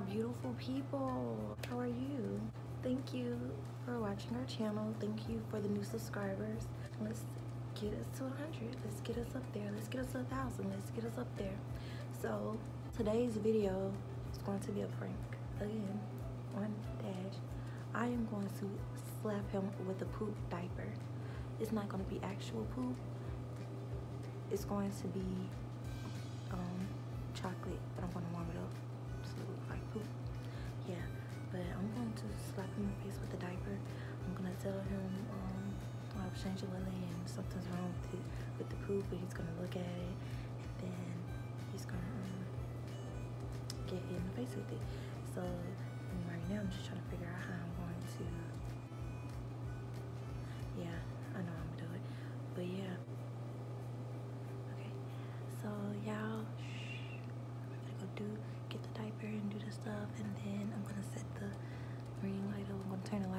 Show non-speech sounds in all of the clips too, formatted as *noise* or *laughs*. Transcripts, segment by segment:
my beautiful people. How are you? Thank you for watching our channel. Thank you for the new subscribers. Let's get us to 100. Let's get us up there. Let's get us to 1,000. Let's get us up there. So today's video is going to be a prank. Again, on Dash. I am going to slap him with a poop diaper. It's not going to be actual poop. It's going to be um, chocolate, but I'm going to warm it tell him um, I have changed Lily and something's wrong with, it, with the poop, but he's to look at it, and then he's to um, get hit in the face with it. So right now, I'm just trying to figure out how I'm going to. Yeah, I know I'm gonna do it, but yeah. Okay, so y'all, I'm gonna go do get the diaper and do the stuff, and then I'm gonna set the ring light up. I'm gonna turn the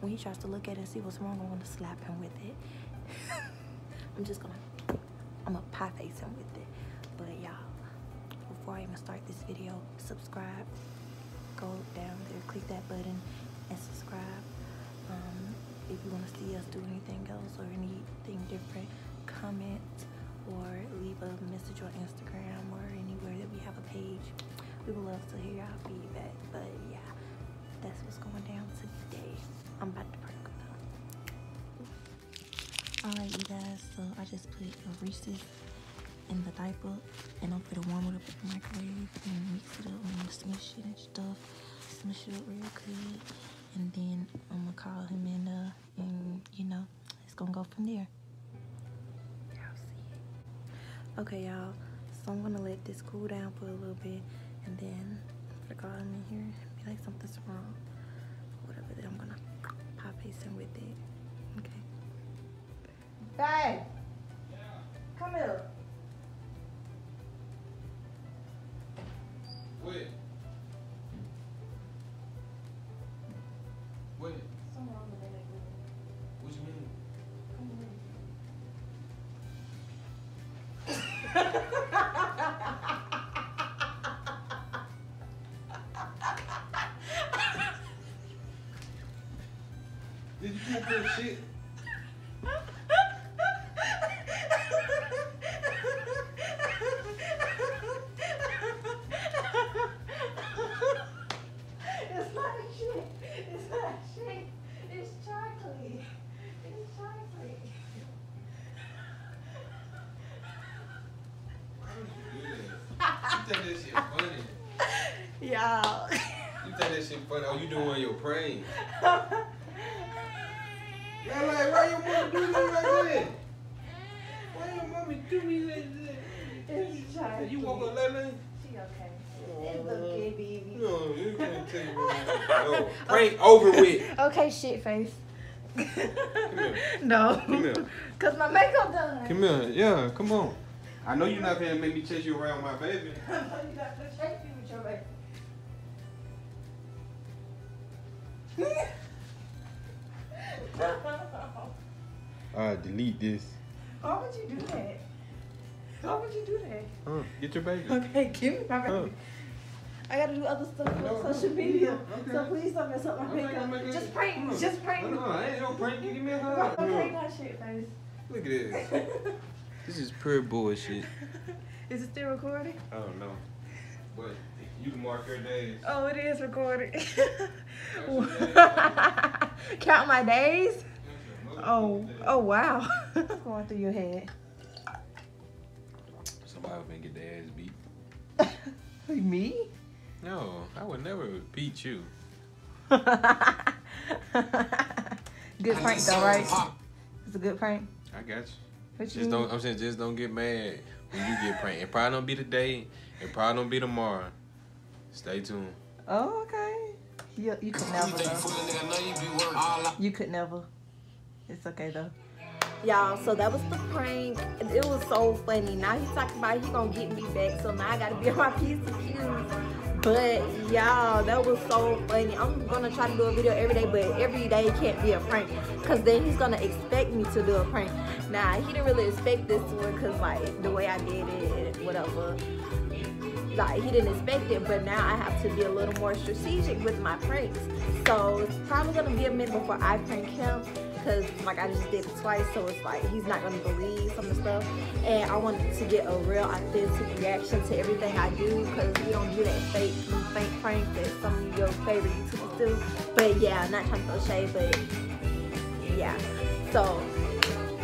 when he tries to look at it and see what's wrong, I'm gonna slap him with it. *laughs* I'm just gonna, I'm gonna pie face him with it. But y'all, before I even start this video, subscribe. Go down there, click that button, and subscribe. Um, if you want to see us do anything else or anything different, comment or leave a message on Instagram or anywhere that we have a page. We would love to hear your feedback. But yeah, that's what's going down today. I'm about to prank though. Alright, you guys, so I just put a Reese's in the diaper and I'm gonna warm it up in the microwave and mix it up and smush it and stuff. Smush it up real good. And then I'm gonna call him in uh and you know, it's gonna go from there. Y'all see it. Okay, y'all. So I'm gonna let this cool down for a little bit and then I'm gonna call him in here and like something's wrong. Whatever, then I'm gonna pop face him with it. Okay. Babe, come here. Wait. Wait. Something wrong with that. What you mean? Come here. *laughs* Did you poop that shit? It's not shit. It's not shit. It's chocolate. It's chocolate. Why would you do that? You think that shit funny? *laughs* Y'all. You think that shit funny? Oh, you doing your prank? *laughs* Yeah, like, why your mama do me like that? Why your mommy do me like that? It's chocolate. You woke up lately? She okay. It's okay, baby. No, you can't tell me. *laughs* No, prank over with. Okay, shit face. No. Come here. *laughs* Cause my makeup done. Come here. Yeah, come on. I know you're not gonna make me chase you around my baby. *laughs* you got to shake me with your baby. Alright, delete this. Why would you do that? Why would you do that? Huh, get your baby. Okay, give me my baby. Huh. I gotta do other stuff for No, social no, media. okay. So please don't mess up my I'm not gonna makeup. make Just prank me. Just prank. No, oh, no, I ain't no prank. You give me a Don't hug. prank my shit face. Look at this. *laughs* This is pure bullshit. Is it still recording? I don't know. But you can mark your days. Oh, it is recorded. *laughs* Count my days. Oh, oh wow. What's *laughs* going through your head? Somebody finna get their ass beat. *laughs* Me? No, I would never beat you. good prank though, right? It's a good prank. I got you. What you Just don't. I'm saying, just don't get mad when you get pranked. It probably don't be today. It probably don't be tomorrow. Stay tuned. Oh, okay. You, you could never though. You could never. It's okay though. Y'all, so that was the prank. It was so funny. Now he's talking about he gonna get me back. So now I gotta be on my piece of cues. But y'all, that was so funny. I'm gonna try to do a video every day, but every day can't be a prank. Cause then he's gonna expect me to do a prank. Nah, he didn't really expect this one cause like the way I did it, whatever. Like he didn't expect it, but now I have to be a little more strategic with my pranks. So it's probably gonna be a minute before I prank him because like I just did it twice so it's like he's not gonna believe some of the stuff and I wanted to get a real authentic reaction to everything I do because we don't do that fake fake prank that some of your favorite YouTubers do but yeah not trying to throw shade but yeah so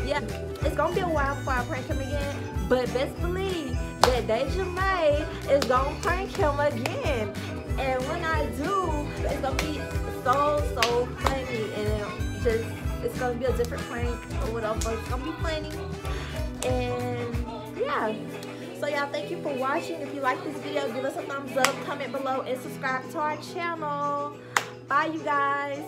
yeah it's gonna be a while before I prank him again but best believe that Daja May is gonna prank him again. And when I do, it's gonna be so, so funny. And just, it's gonna be a different prank or whatever it's gonna be planning. And yeah. So y'all, thank you for watching. If you like this video, give us a thumbs up, comment below, and subscribe to our channel. Bye, you guys.